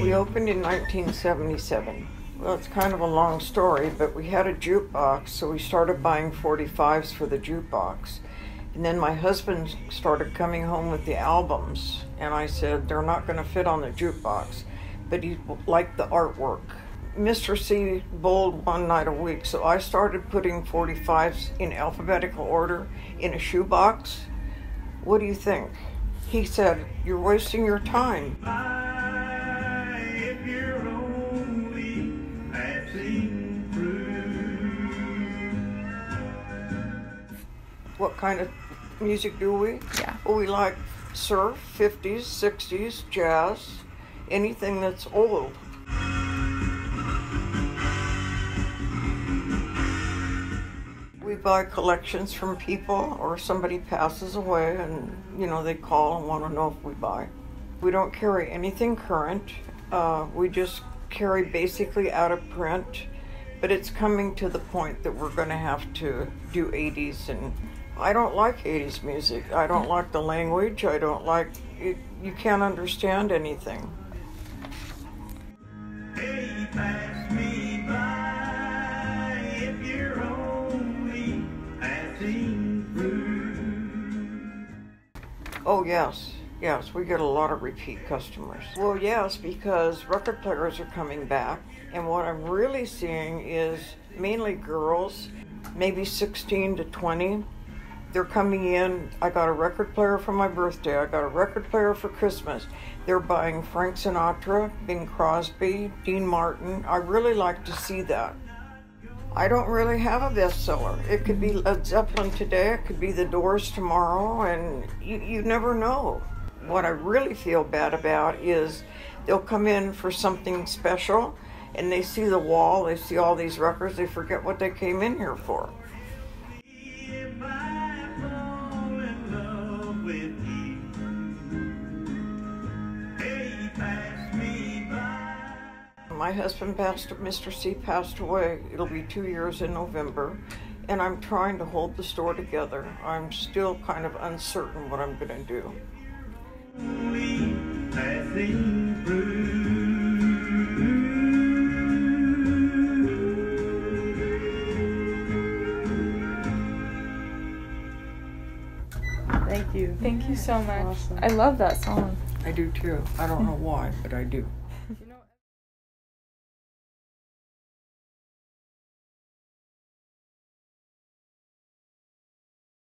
We opened in 1977. Well, it's kind of a long story, but we had a jukebox, so we started buying 45s for the jukebox. And then my husband started coming home with the albums, and I said, they're not going to fit on the jukebox, but he liked the artwork. Mr. C bowled one night a week, so I started putting 45s in alphabetical order in a shoebox. What do you think? He said, You're wasting your time. What kind of music do we? Yeah. Well, we like surf, 50s, 60s, jazz, anything that's old. Buy collections from people or somebody passes away and, you know, they call and want to know if we buy. We don't carry anything current. Uh, we just carry basically out of print, but it's coming to the point that we're going to have to do 80s and I don't like 80s music. I don't like the language. I don't like it, you can't understand anything. Hey, Oh, yes. Yes, we get a lot of repeat customers. Well, yes, because record players are coming back, and what I'm really seeing is mainly girls, maybe 16 to 20 they're coming in. I got a record player for my birthday. I got a record player for Christmas. They're buying Frank Sinatra, Bing Crosby, Dean Martin. I really like to see that. I don't really have a bestseller. It could be Led Zeppelin today, it could be The Doors tomorrow, and you, you never know. What I really feel bad about is they'll come in for something special and they see the wall, they see all these records, they forget what they came in here for. My husband passed, Mr. C passed away. It'll be two years in November, and I'm trying to hold the store together. I'm still kind of uncertain what I'm going to do. Thank you. Thank you so much. Awesome. I love that song. I do too. I don't know why, but I do.